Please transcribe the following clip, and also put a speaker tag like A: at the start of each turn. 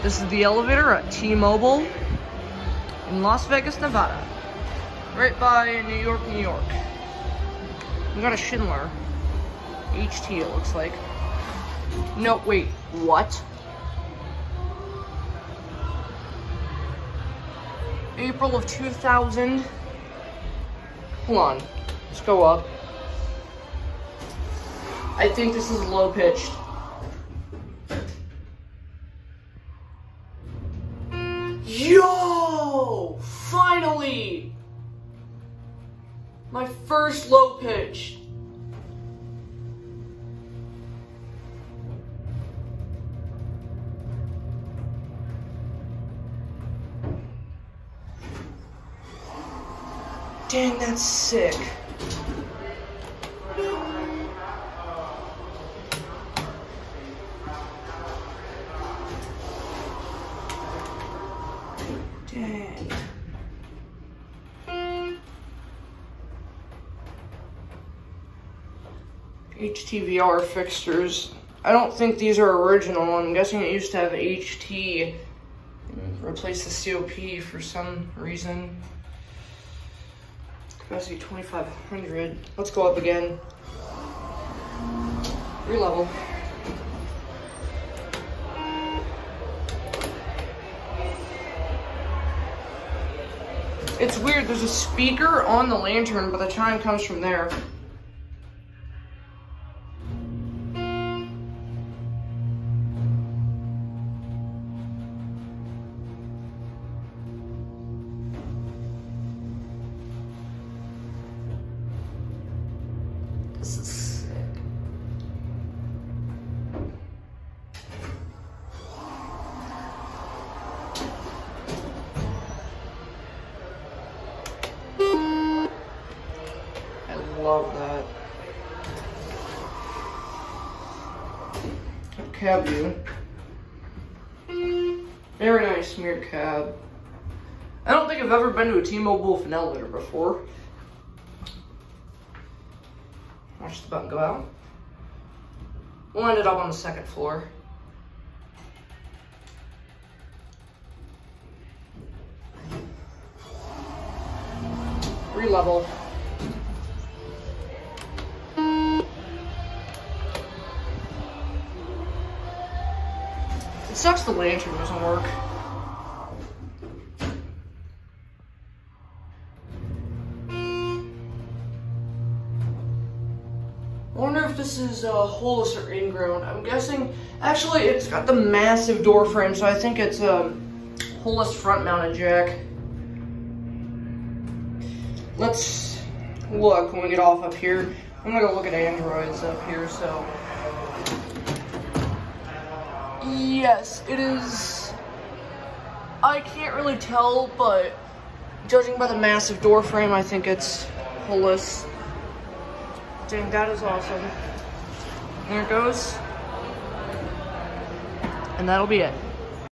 A: This is the elevator at T-Mobile in Las Vegas, Nevada. Right by New York, New York. We got a Schindler. HT, it looks like. No, wait, what? April of 2000. Hold on. Let's go up. I think this is low pitched. Yo! Finally! My first low pitch. Dang, that's sick. HTVR fixtures. I don't think these are original. I'm guessing it used to have HT. Replace the COP for some reason. Capacity 2500. Let's go up again. Relevel. It's weird, there's a speaker on the lantern, but the chime comes from there. This is sick. I love that. Cab view. Very nice smeared cab. I don't think I've ever been to a T-Mobile elevator before. Watch the button go out. We'll end it up on the second floor. Re-level. It sucks the lantern doesn't work. I wonder if this is uh, holeless or in-ground. I'm guessing, actually, it's got the massive door frame, so I think it's a holeless front mounted jack. Let's look when we get off up here. I'm gonna go look at Androids up here, so. Yes, it is. I can't really tell, but judging by the massive door frame, I think it's holeless. Dang, that is awesome. There it goes. And that'll be it.